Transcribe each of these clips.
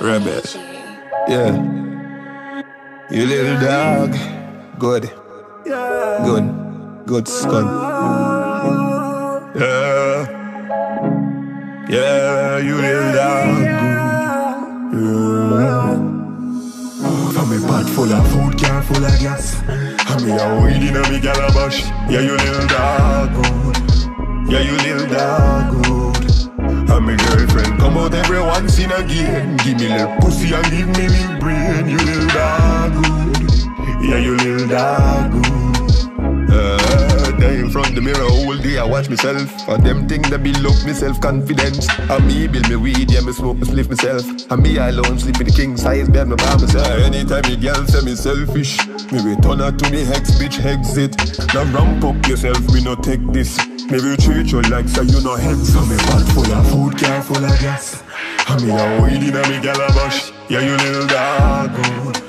Rebel. Yeah. You little dog. Good. Good. Good scum. Yeah. Yeah, you little dog. Yeah. From me pot full of food, car full of gas. And me a weed in a me calabash. Yeah, you little dog. Good. Yeah, you little dog. And my girlfriend come out every once in a game Give me little pussy and give me little brain You little dog. Good Yeah, you little dog. Good uh, Day in front the mirror all day I watch myself. And them things that build up me self-confidence. And me build me weed, yeah, me smoke, me spliff myself. And me alone sleep in the king size bed, me by myself. Anytime me girl say me selfish Me return her to me hex bitch exit. Now ramp up yourself, me no take this me will treat you like so you know head So me pot full of food, car full of gas. And me a weed in a me calabash Yeah, you little dog good.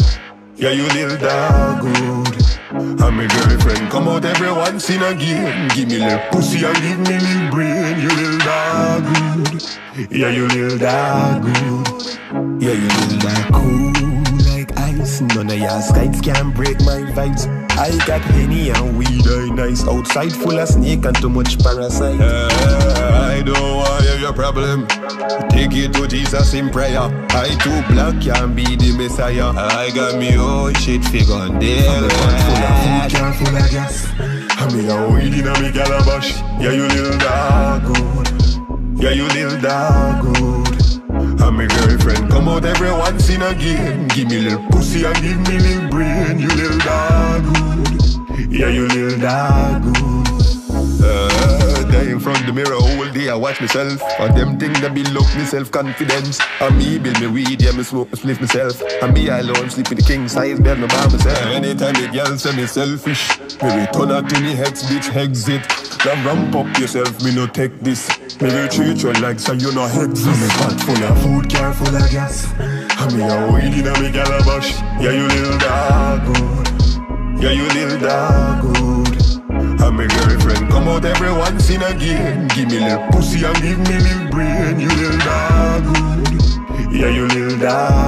Yeah, you little dog good. And me girlfriend come out every once in a game Give me little pussy and give me little brain. You little dog good. Yeah, you little dog good. Yeah, you little dog cool like ice. None of your skites can break my vibes I got Henny and weed, I nice. Outside full of snake and too much parasite. Uh, I don't want to your problem. Take it to Jesus in prayer. I too black can be the messiah. I got me own shit figure on there. I'm full of food, full of gas I'm a weed in a me calabash. Yeah, you little dog. Yeah, you little dog my girlfriend. Come out every once in a game Give me little pussy and give me little brain. You little dog. Good Yeah, you little dog. Good uh, Day in front the mirror all day I watch myself. And them things that build up me self-confidence. And me build me weed, yeah, me smoke, me split myself. And me alone sleep in the king size bed, me by myself. Anytime the girl say me selfish Me return her to me ex bitch exit. Now ramp up yourself, me no take this Me will treat you like so you no heads Me pot full of food, car full of gas. And me a weed in a me calabash Yeah, you little dog good. Yeah, you little dog good. And my girlfriend come out every once in a game Give me little pussy and give me little brain. You little dog good. Yeah, you little dog